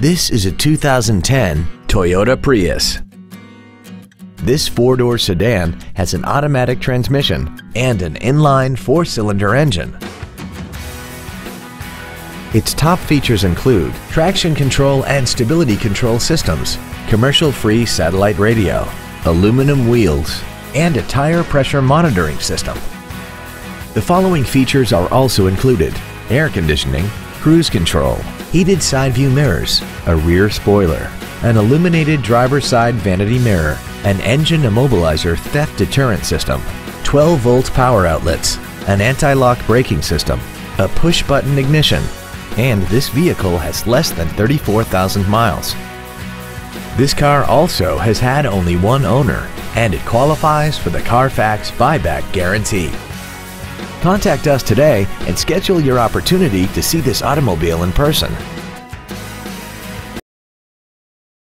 This is a 2010 Toyota Prius. This four-door sedan has an automatic transmission and an inline four-cylinder engine. Its top features include traction control and stability control systems, commercial-free satellite radio, aluminum wheels, and a tire pressure monitoring system. The following features are also included air conditioning, cruise control, heated side view mirrors, a rear spoiler, an illuminated driver's side vanity mirror, an engine immobilizer theft deterrent system, 12 volt power outlets, an anti-lock braking system, a push button ignition, and this vehicle has less than 34,000 miles. This car also has had only one owner and it qualifies for the Carfax buyback guarantee. Contact us today and schedule your opportunity to see this automobile in person.